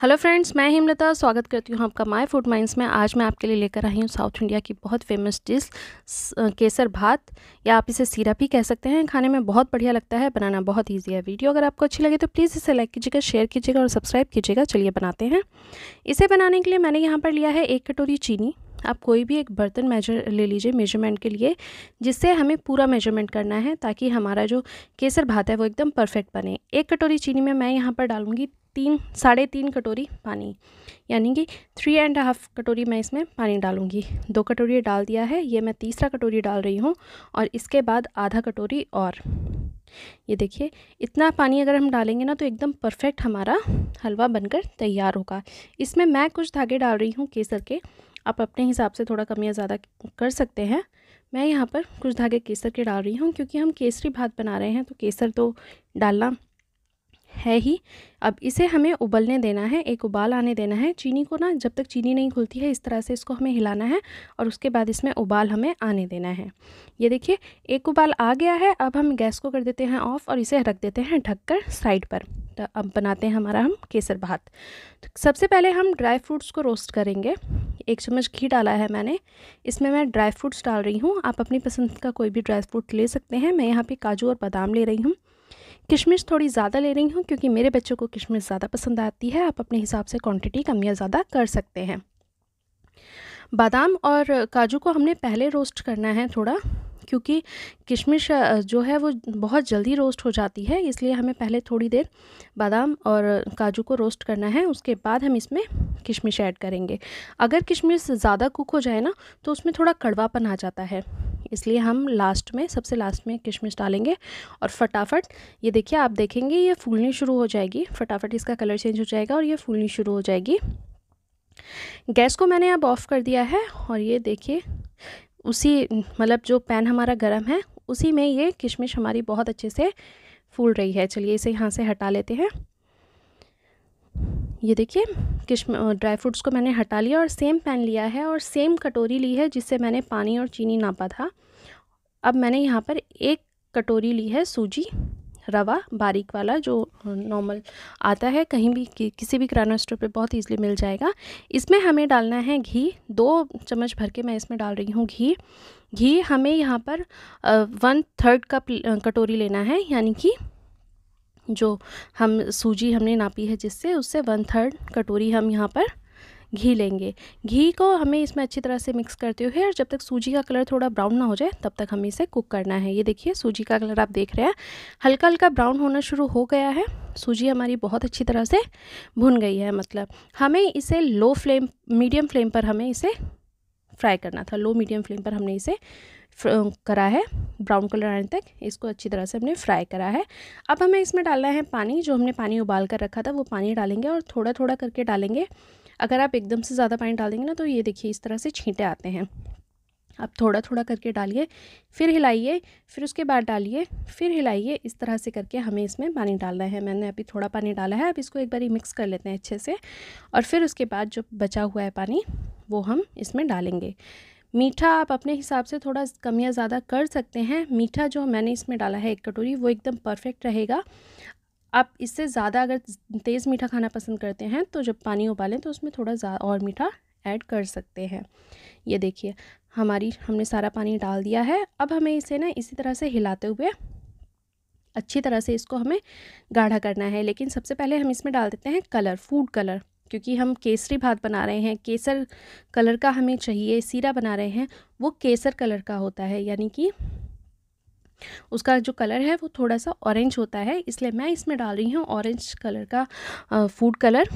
Hello friends, मैं हिमलता, स्वागत करती हूँ आपका माय फ़ूड माइंस में। आज मैं आपके लिए लेकर आई हूँ साउथ इंडिया की बहुत फ़ेमस डिश केसर भात। या आप इसे सीरा भी कह सकते हैं। खाने में बहुत बढ़िया लगता है, बनाना बहुत इजी है। वीडियो अगर आपको अच्छी लगे तो प्लीज़ इसे लाइक कीजिएगा शेयर कीजिएगा और सब्सक्राइब कीजिएगा। चलिए बनाते हैं। इसे बनाने के लिए मैंने यहाँ पर लिया है एक कटोरी चीनी। आप कोई भी एक बर्तन मेजर ले लीजिए मेज़रमेंट के लिए, जिससे हमें पूरा मेज़रमेंट करना है, ताकि हमारा जो केसर भात है वो एकदम परफेक्ट बने। एक कटोरी चीनी में मैं यहाँ पर डालूँगी तीन, साढ़े तीन कटोरी पानी, यानी कि थ्री एंड हाफ़ कटोरी मैं इसमें पानी डालूँगी। दो कटोरी डाल दिया है, ये मैं तीसरा कटोरी डाल रही हूँ, और इसके बाद आधा कटोरी और। ये देखिए, इतना पानी अगर हम डालेंगे ना तो एकदम परफेक्ट हमारा हलवा बनकर तैयार होगा। इसमें मैं कुछ धागे डाल रही हूँ केसर के। आप अपने हिसाब से थोड़ा कम या ज़्यादा कर सकते हैं। मैं यहाँ पर कुछ धागे केसर के डाल रही हूँ, क्योंकि हम केसरी भात बना रहे हैं तो केसर तो डालना है ही। अब इसे हमें उबलने देना है, एक उबाल आने देना है। चीनी को ना, जब तक चीनी नहीं खुलती है, इस तरह से इसको हमें हिलाना है और उसके बाद इसमें उबाल हमें आने देना है। ये देखिए, एक उबाल आ गया है, अब हम गैस को कर देते हैं ऑफ़ और इसे रख देते हैं ढककर साइड पर। तो अब बनाते हैं हमारा हम केसर भात। तो सबसे पहले हम ड्राई फ्रूट्स को रोस्ट करेंगे। एक चम्मच घी डाला है मैंने। इसमें मैं ड्राई फ्रूट्स डाल रही हूँ। आप अपनी पसंद का कोई भी ड्राई फ्रूट ले सकते हैं। मैं यहाँ पे काजू और बादाम ले रही हूँ। किशमिश थोड़ी ज़्यादा ले रही हूँ क्योंकि मेरे बच्चों को किशमिश ज़्यादा पसंद आती है। आप अपने हिसाब से क्वांटिटी कम या ज़्यादा कर सकते हैं। बादाम और काजू को हमने पहले रोस्ट करना है थोड़ा, क्योंकि किशमिश जो है वो बहुत जल्दी रोस्ट हो जाती है, इसलिए हमें पहले थोड़ी देर बादाम और काजू को रोस्ट करना है, उसके बाद हम इसमें किशमिश ऐड करेंगे। अगर किशमिश ज़्यादा कुक हो जाए ना तो उसमें थोड़ा कड़वापन आ जाता है। इसलिए हम लास्ट में, सबसे लास्ट में किशमिश डालेंगे और फटाफट, ये देखिए आप देखेंगे ये फूलनी शुरू हो जाएगी। फटाफट इसका कलर चेंज हो जाएगा और ये फूलनी शुरू हो जाएगी। गैस को मैंने अब ऑफ़ कर दिया है और ये देखिए, उसी मतलब जो पैन हमारा गर्म है, उसी में ये किशमिश हमारी बहुत अच्छे से फूल रही है। चलिए इसे यहाँ से हटा लेते हैं। ये देखिए किशम ड्राई फ्रूट्स को मैंने हटा लिया और सेम पैन लिया है और सेम कटोरी ली है जिससे मैंने पानी और चीनी नापा था। अब मैंने यहाँ पर एक कटोरी ली है सूजी रवा बारीक वाला जो नॉर्मल आता है कहीं भी कि, किसी भी किराना स्टोर पे बहुत ईजिली मिल जाएगा। इसमें हमें डालना है घी दो चम्मच भर के मैं इसमें डाल रही हूँ घी। घी हमें यहाँ पर वन थर्ड कप कटोरी लेना है यानी कि जो हम सूजी हमने नापी है जिससे उससे वन थर्ड कटोरी हम यहाँ पर घी लेंगे। घी को हमें इसमें अच्छी तरह से मिक्स करते हुए और जब तक सूजी का कलर थोड़ा ब्राउन ना हो जाए, तब तक हमें इसे कुक करना है। ये देखिए, सूजी का कलर आप देख रहे हैं। हल्का हल्का ब्राउन होना शुरू हो गया है। सूजी हमारी बहुत अच्छी तरह से भुन गई है मतलब हमें इसे लो फ्लेम मीडियम फ्लेम पर हमें इसे फ्राई करना था। लो मीडियम फ्लेम पर हमने इसे करा है ब्राउन कलर आने तक, इसको अच्छी तरह से हमने फ्राई करा है। अब हमें इसमें डालना है पानी, जो हमने पानी उबाल कर रखा था, वो पानी डालेंगे और थोड़ा थोड़ा करके डालेंगे। अगर आप एकदम से ज़्यादा पानी डाल देंगे ना तो ये देखिए इस तरह से छींटे आते हैं। आप थोड़ा थोड़ा करके डालिए, फिर हिलाइए, फिर उसके बाद डालिए, फिर हिलाइए, इस तरह से करके हमें इसमें पानी डालना है। मैंने अभी थोड़ा पानी डाला है, अब इसको एक बार मिक्स कर लेते हैं अच्छे से, और फिर उसके बाद जो बचा हुआ है पानी, वो हम इसमें डालेंगे। मीठा आप अपने हिसाब से थोड़ा कम या ज़्यादा कर सकते हैं। मीठा जो मैंने इसमें डाला है एक कटोरी, वो एकदम परफेक्ट रहेगा। आप इससे ज़्यादा अगर तेज़ मीठा खाना पसंद करते हैं तो जब पानी उबालें तो उसमें थोड़ा और मीठा ऐड कर सकते हैं। ये देखिए, हमारी, हमने सारा पानी डाल दिया है। अब हमें इसे ना इसी तरह से हिलाते हुए, अच्छी तरह से इसको हमें गाढ़ा करना है। लेकिन सबसे पहले हम इसमें डाल देते हैं कलर फ़ूड कलर क्योंकि हम केसरी भात बना रहे हैं, केसर कलर का हमें चाहिए, सीरा बना रहे हैं, वो केसर कलर का होता है, यानी कि उसका जो कलर है वो थोड़ा सा ऑरेंज होता है, इसलिए मैं इसमें डाल रही हूँ ऑरेंज कलर का फ़ूड कलर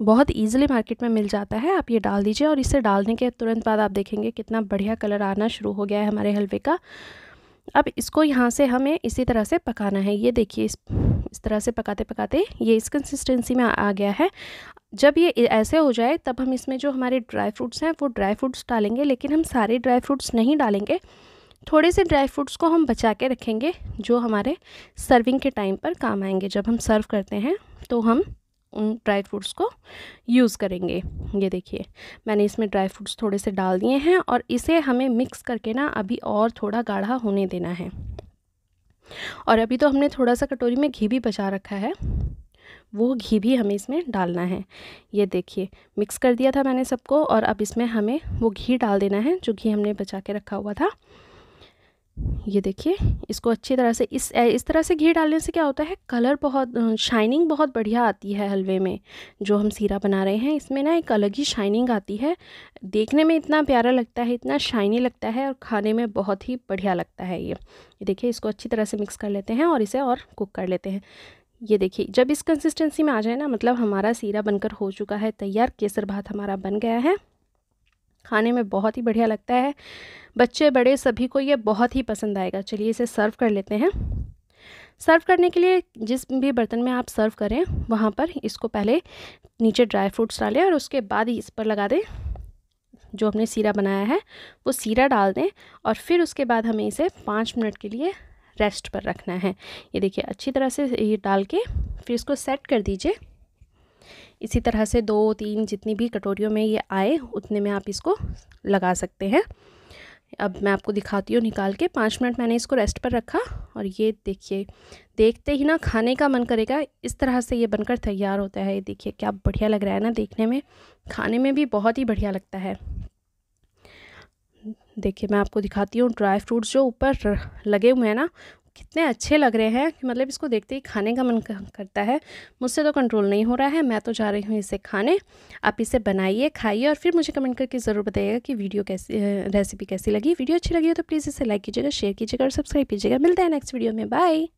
बहुत इजीली मार्केट में मिल जाता है, आप ये डाल दीजिए और इसे डालने के तुरंत बाद आप देखेंगे कितना बढ़िया कलर आना शुरू हो गया है हमारे हलवे का। अब इसको यहाँ से हमें इसी तरह से पकाना है, ये देखिए इस इस तरह से पकाते पकाते ये इस कंसिस्टेंसी में आ गया है। जब ये ऐसे हो जाए, तब हम इसमें जो हमारे ड्राई फ्रूट्स हैं, वो ड्राई फ्रूट्स डालेंगे, लेकिन हम सारे ड्राई फ्रूट्स नहीं डालेंगे। थोड़े से ड्राई फ्रूट्स को हम बचा के रखेंगे, जो हमारे सर्विंग के टाइम पर काम आएँगे। जब हम सर्व करते हैं तो हम उन ड्राई फ्रूट्स को यूज़ करेंगे। ये देखिए, मैंने इसमें ड्राई फ्रूट्स थोड़े से डाल दिए हैं, और इसे हमें मिक्स करके ना अभी और थोड़ा गाढ़ा होने देना है। और अभी तो हमने थोड़ा सा कटोरी में घी भी बचा रखा है। वो घी भी हमें इसमें डालना है। ये देखिए, मिक्स कर दिया था मैंने सबको और अब इसमें हमें वो घी डाल देना है, जो घी हमने बचा के रखा हुआ था। ये देखिए, इसको अच्छी तरह से इस इस तरह से घी डालने से क्या होता है? कलर बहुत शाइनिंग बहुत बढ़िया आती है हलवे में। जो हम सीरा बना रहे हैं, इसमें ना एक अलग ही शाइनिंग आती है। देखने में इतना प्यारा लगता है, इतना शाइनी लगता है और खाने में बहुत ही बढ़िया लगता है ये। ये देखिए, इसको अच्छी तरह से मिक्स कर लेते हैं और इसे और कुक कर लेते हैं। ये देखिए, जब इस कंसिस्टेंसी में आ जाए ना मतलब हमारा सीरा बनकर हो चुका है, तैयार केसर भात हमारा बन गया है। खाने में बहुत ही बढ़िया लगता है। बच्चे बड़े सभी को ये बहुत ही पसंद आएगा। चलिए इसे सर्व कर लेते हैं। सर्व करने के लिए जिस भी बर्तन में आप सर्व करें, वहाँ पर इसको पहले नीचे ड्राई फ्रूट्स डालें और उसके बाद ही इस पर लगा दें जो हमने सीरा बनाया है, वो सीरा डाल दें और फिर उसके बाद हमें इसे पाँच मिनट के लिए रेस्ट पर रखना है। ये देखिए, अच्छी तरह से ये डाल के फिर इसको सेट कर दीजिए। इसी तरह से दो, तीन जितनी भी कटोरियों में ये आए, उतने में आप इसको लगा सकते हैं। अब मैं आपको दिखाती हूँ निकाल के। पाँच मिनट मैंने इसको रेस्ट पर रखा और ये देखिए, देखते ही ना खाने का मन करेगा। इस तरह से ये बनकर तैयार होता है। ये देखिए क्या बढ़िया लग रहा है ना देखने में। खाने में भी बहुत ही बढ़िया लगता है। देखिए मैं आपको दिखाती हूँ ड्राई फ्रूट्स जो ऊपर लगे हुए हैं ना कितने अच्छे लग रहे हैं कि मतलब इसको देखते ही खाने का मन करता है। मुझसे तो कंट्रोल नहीं हो रहा है, मैं तो जा रही हूँ इसे खाने। आप इसे बनाइए, खाइए और फिर मुझे कमेंट करके ज़रूर बताइएगा कि वीडियो कैसी रेसिपी कैसी लगी। वीडियो अच्छी लगी हो तो प्लीज़ इसे लाइक कीजिएगा शेयर कीजिएगा और सब्सक्राइब कीजिएगा। मिलता है नेक्स्ट वीडियो में। बाय